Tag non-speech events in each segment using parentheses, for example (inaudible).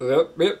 Yep, yep.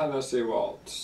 Tennessee Waltz.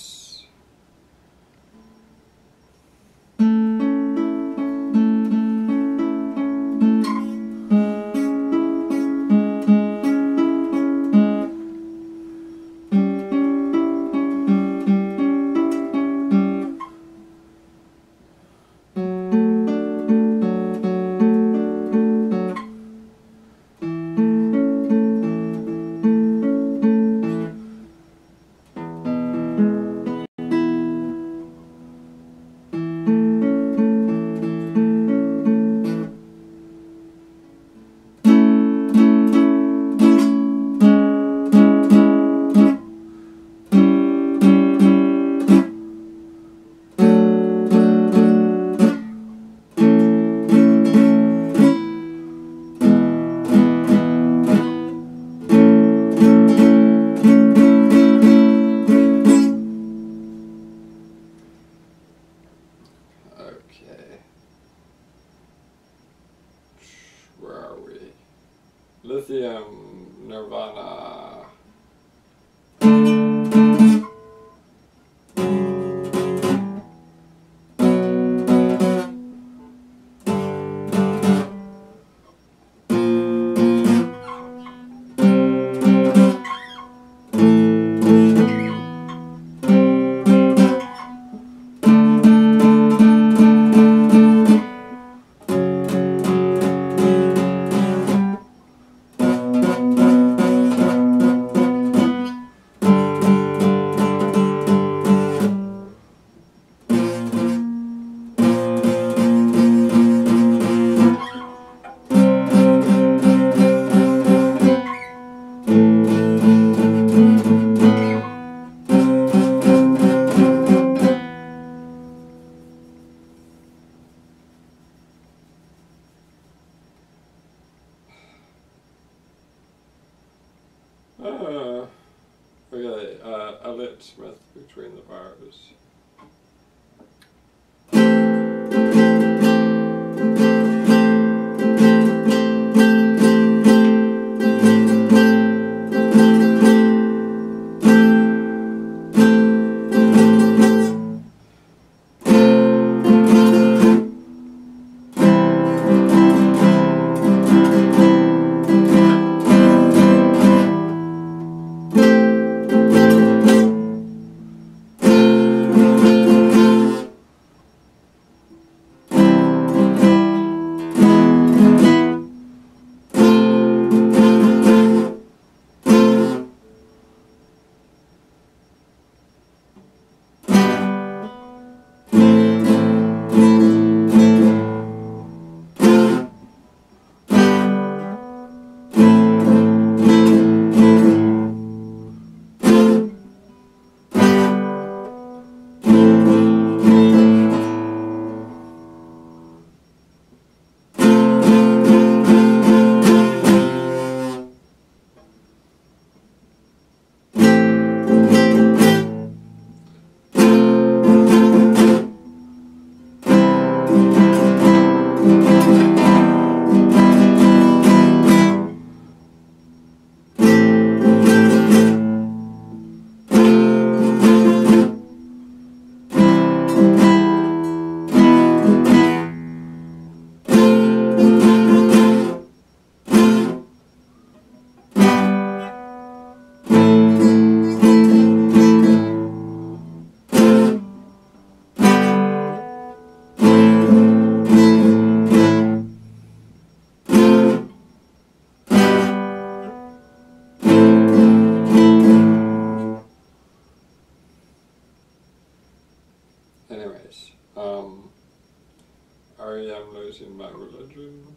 in my religion.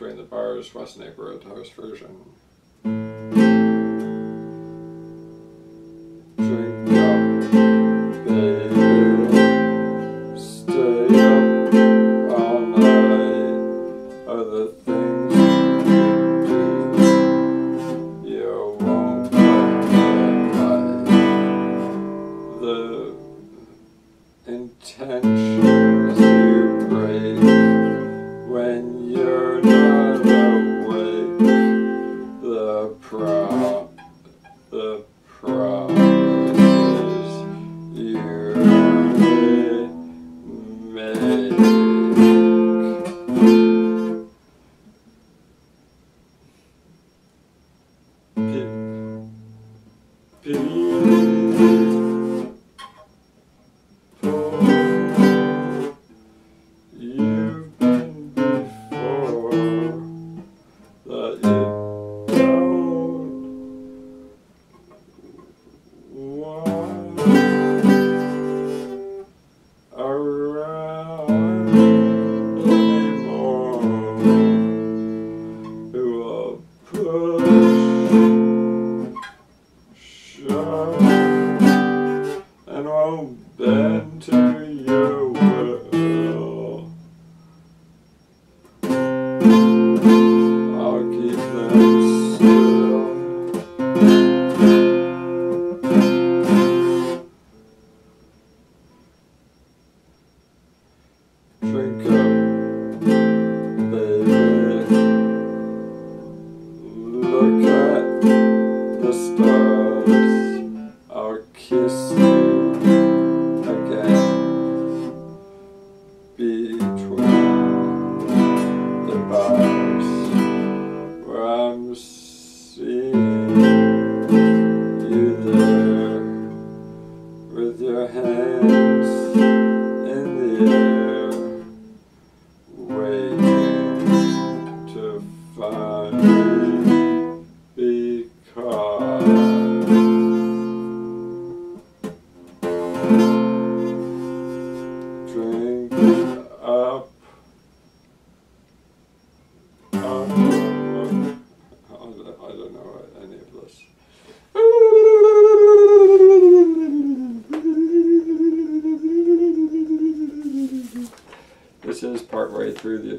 between the bars, West Neighborhood House version.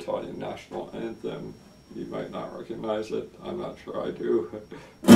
Italian national anthem. You might not recognize it, I'm not sure I do. (laughs)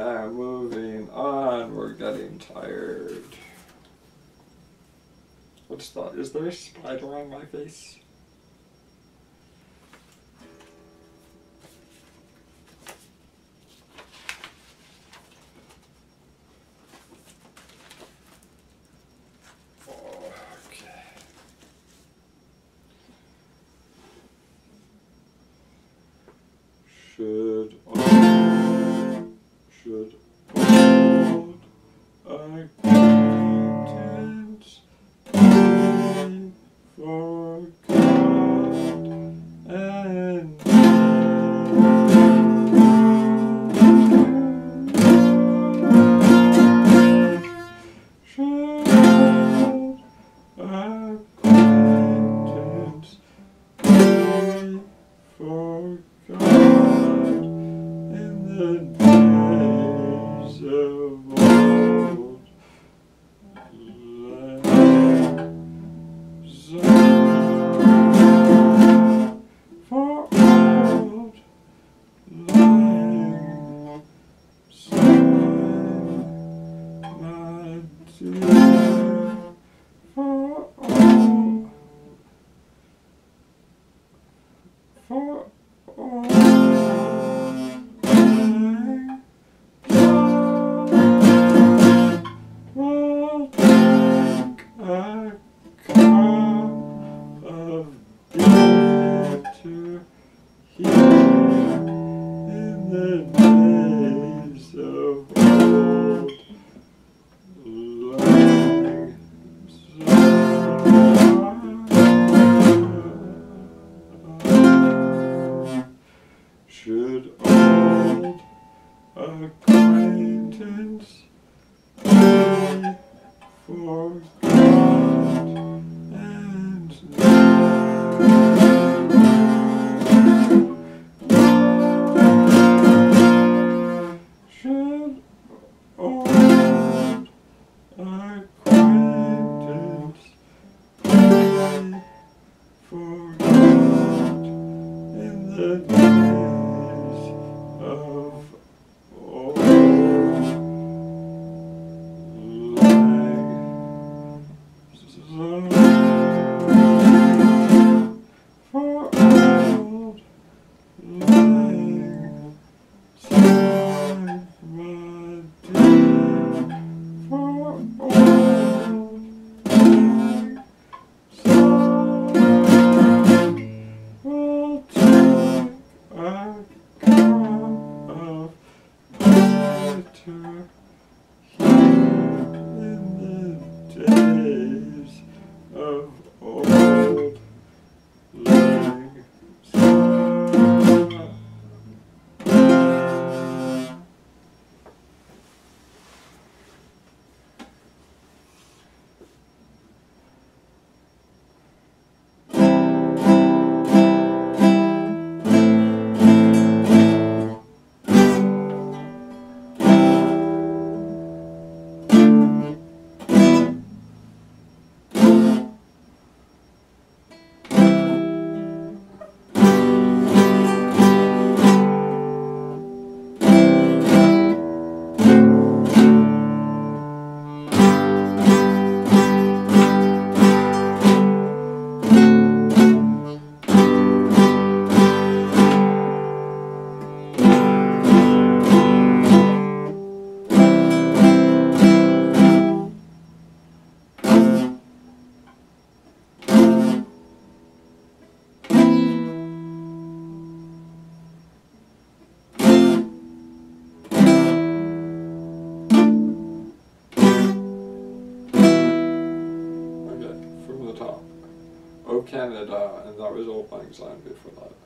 Now moving on, we're getting tired. What's that? Is there a spider on my face? Canada, and that was Auld Lang Syne before that.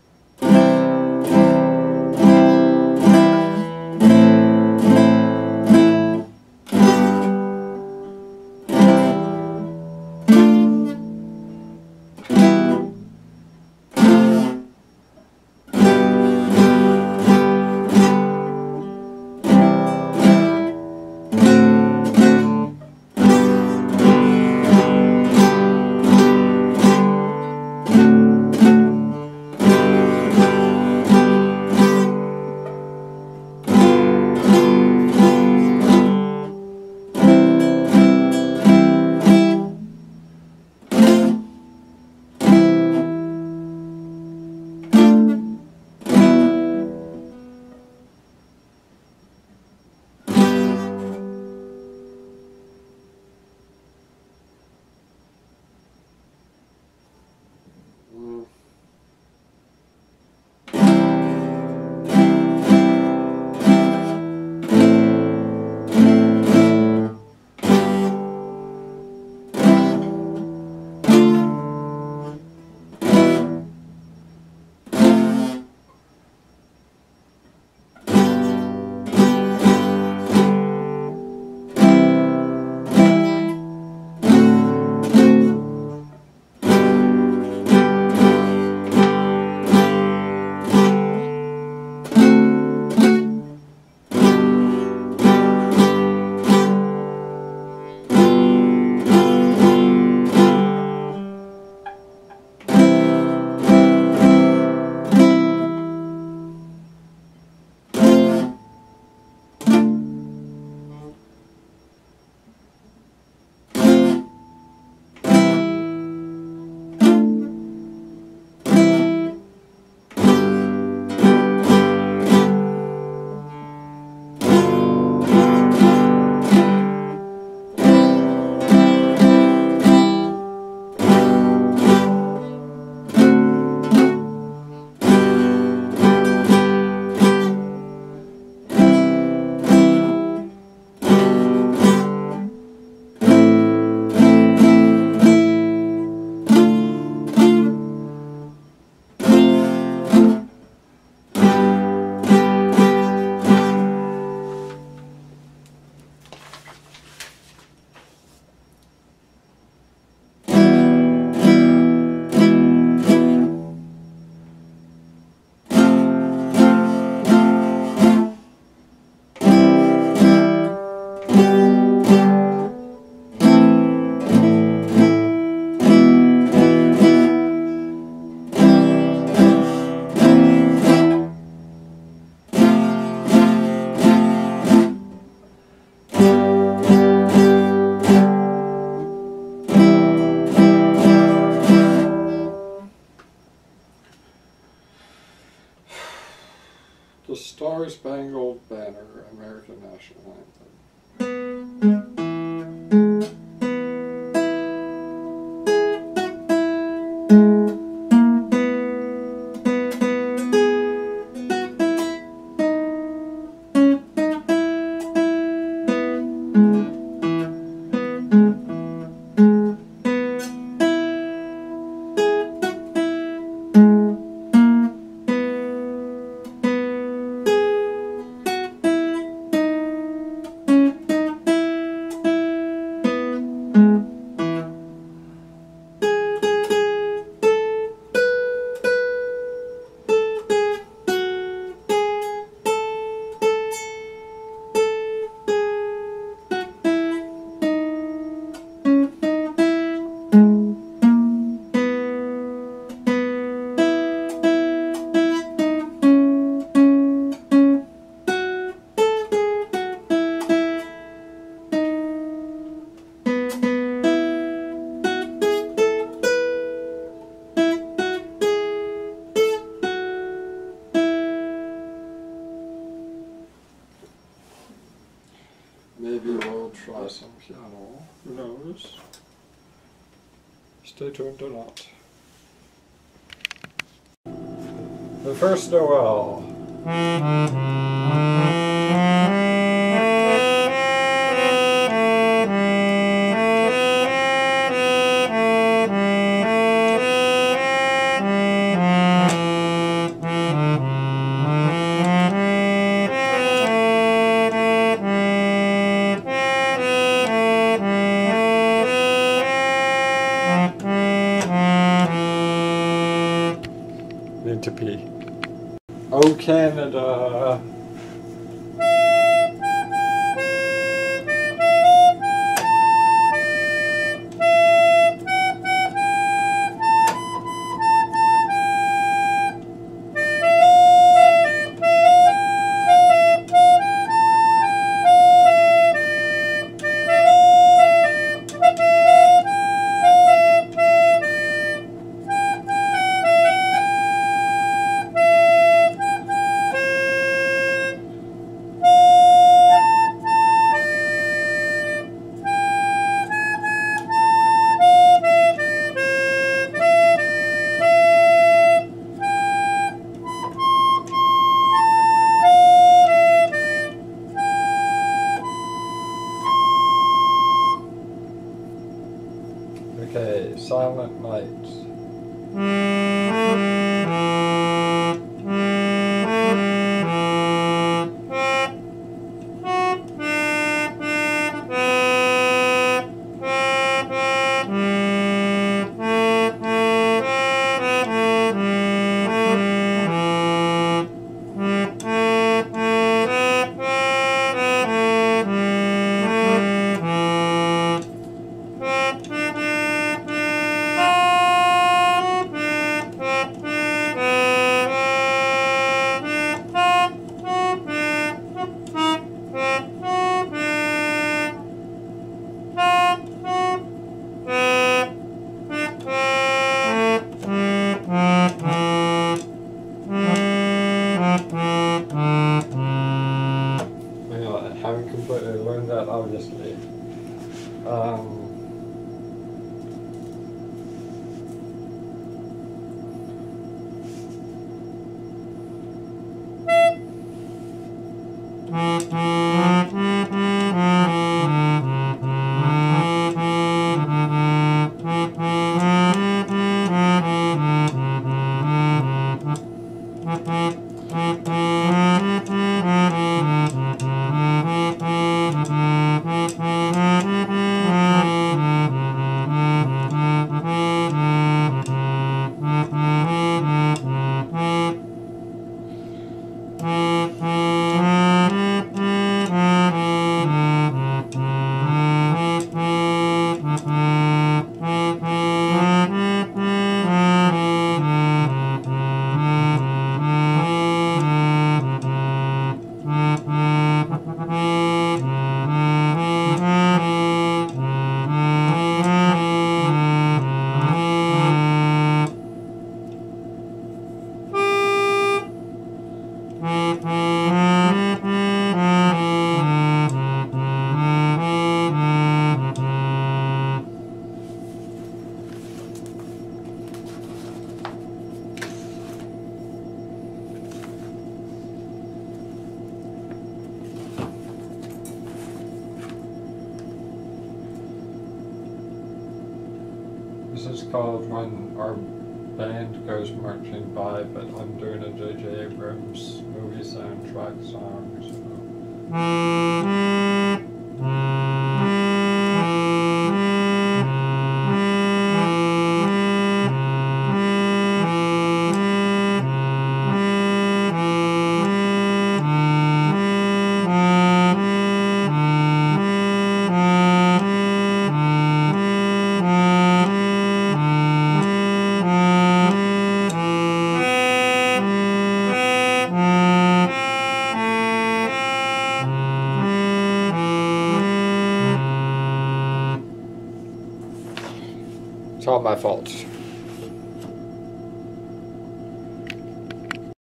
Star Spangled Banner, American National Anthem. Oh Canada! Fault.